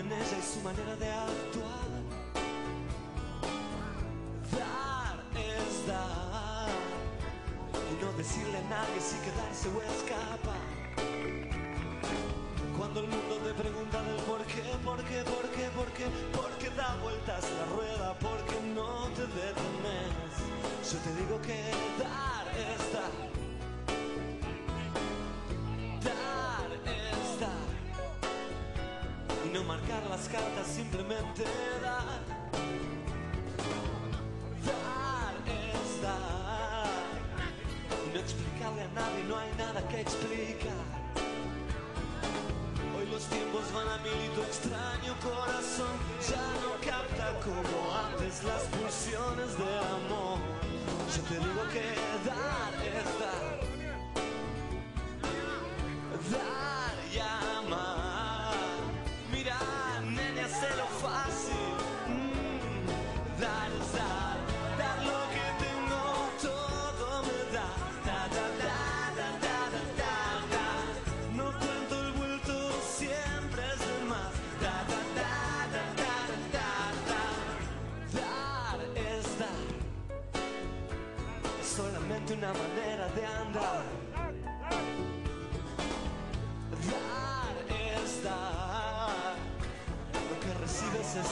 en ella y su manera de actuar. Dar es dar. Y no decirle a nadie si quedarse o escapar. Cuando el mundo te pregunta del por qué, por qué, por qué, por qué, por qué da vueltas la rueda, porque no te detenes. Yo te digo que marcar las cartas, simplemente dar. Dar es dar. No explicarle a nadie, no hay nada que explicar. Hoy los tiempos van a mil y tu extraño corazón ya no capta como antes las pulsiones de amor. Yo te digo que solamente una manera de andar. Dar es dar. Lo que recibes es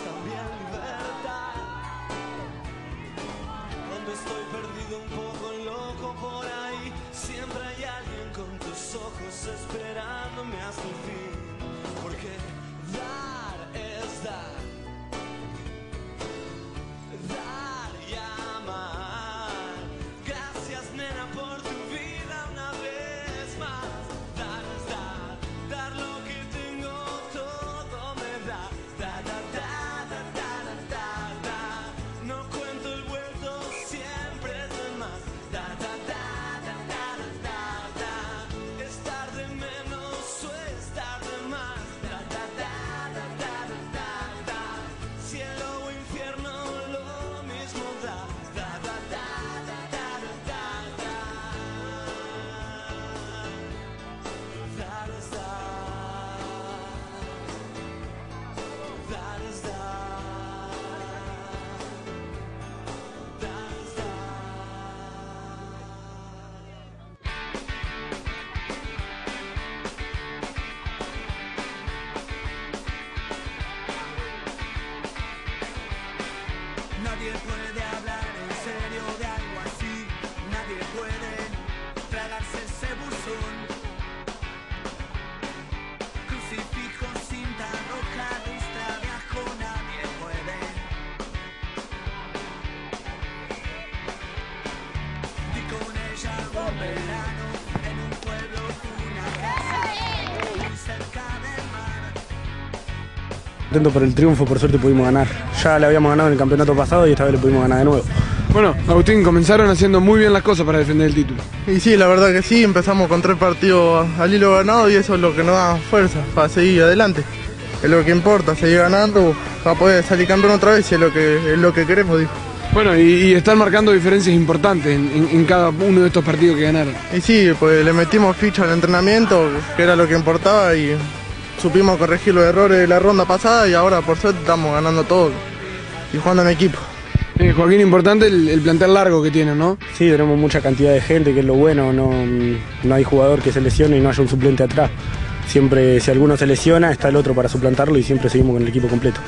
Nadie Contento por el triunfo, por suerte pudimos ganar. Ya le habíamos ganado en el campeonato pasado y esta vez le pudimos ganar de nuevo. Bueno, Agustín, comenzaron haciendo muy bien las cosas para defender el título. Y sí, la verdad que sí, empezamos con tres partidos al hilo ganado y eso es lo que nos da fuerza para seguir adelante. Es lo que importa, seguir ganando para poder salir campeón otra vez y es lo que, es lo que queremos, dijo. Bueno, y, y están marcando diferencias importantes en, en- en cada uno de estos partidos que ganaron. Y sí, pues le metimos ficha al entrenamiento, que era lo que importaba y supimos corregir los errores de la ronda pasada y ahora por suerte estamos ganando todo y jugando en equipo. Eh, Joaquín, importante el, el plantel largo que tienen, ¿no? Sí, tenemos mucha cantidad de gente, que es lo bueno, no, no hay jugador que se lesione y no haya un suplente atrás. Siempre, si alguno se lesiona, está el otro para suplantarlo y siempre seguimos con el equipo completo.